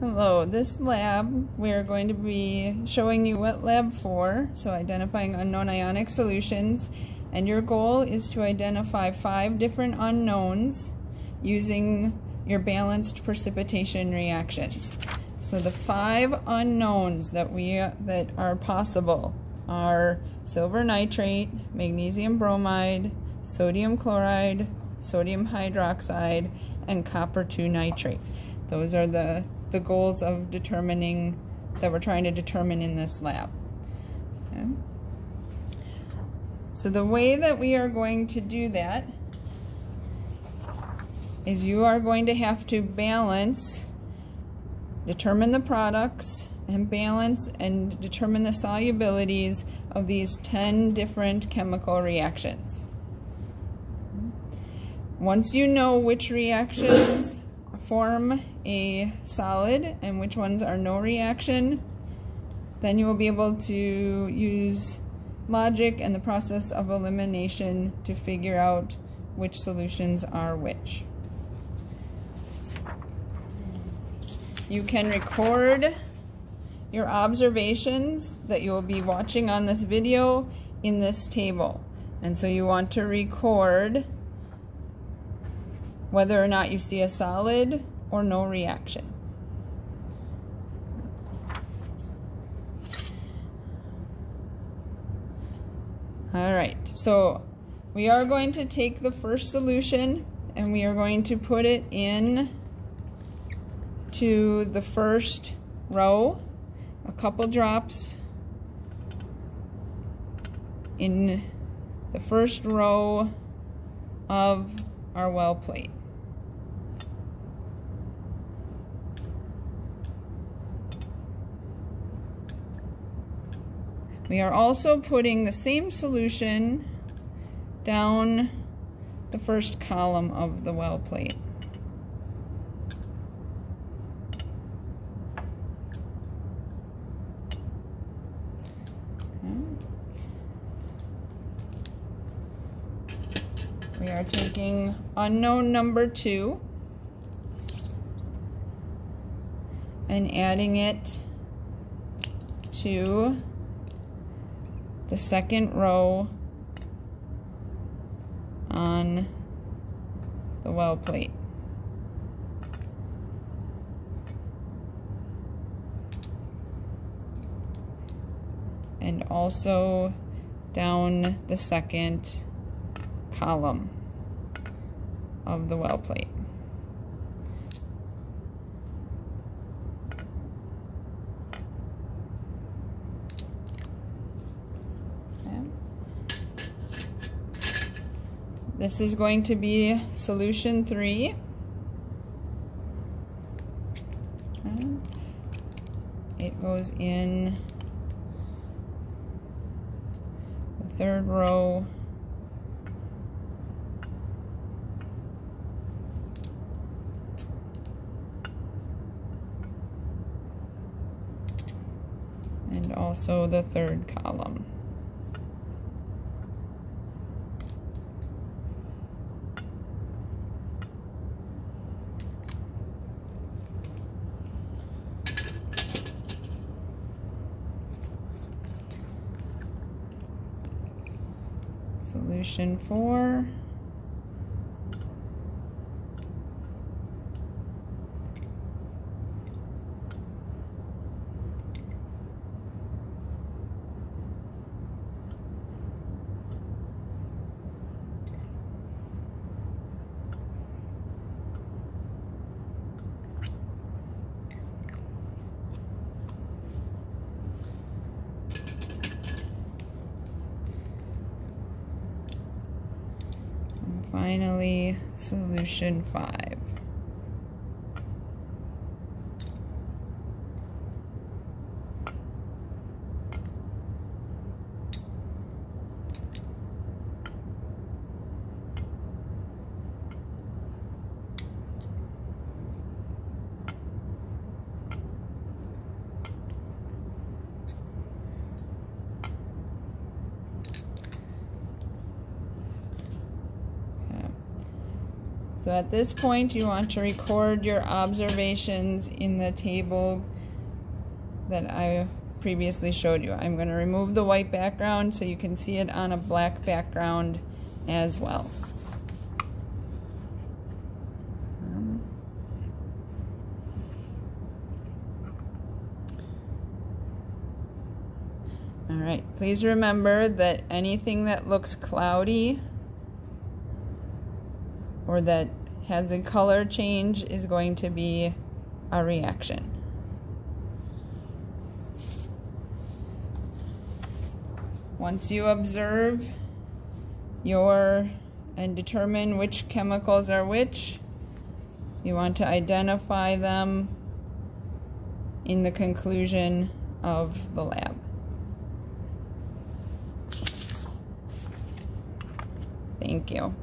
Hello, this lab we are going to be showing you what lab 4, so identifying unknown ionic solutions, and your goal is to identify five different unknowns using your balanced precipitation reactions. So the five unknowns that we that are possible are silver nitrate, magnesium bromide, sodium chloride, sodium hydroxide, and copper 2 nitrate. Those are the, the goals of determining, that we're trying to determine in this lab. Okay. So the way that we are going to do that is you are going to have to balance, determine the products, and balance and determine the solubilities of these 10 different chemical reactions. Once you know which reactions form a solid and which ones are no reaction, then you will be able to use logic and the process of elimination to figure out which solutions are which. You can record your observations that you will be watching on this video in this table. And so you want to record whether or not you see a solid or no reaction. All right, so we are going to take the first solution and we are going to put it in to the first row, a couple drops in the first row of our well plate. We are also putting the same solution down the first column of the well plate. We are taking unknown number two and adding it to the second row on the well plate. And also down the second column of the well plate. This is going to be solution three. It goes in the third row and also the third column. Solution four. Finally, solution five. So at this point, you want to record your observations in the table that I previously showed you. I'm going to remove the white background so you can see it on a black background as well. All right, please remember that anything that looks cloudy or that has a color change is going to be a reaction. Once you observe your and determine which chemicals are which, you want to identify them in the conclusion of the lab. Thank you.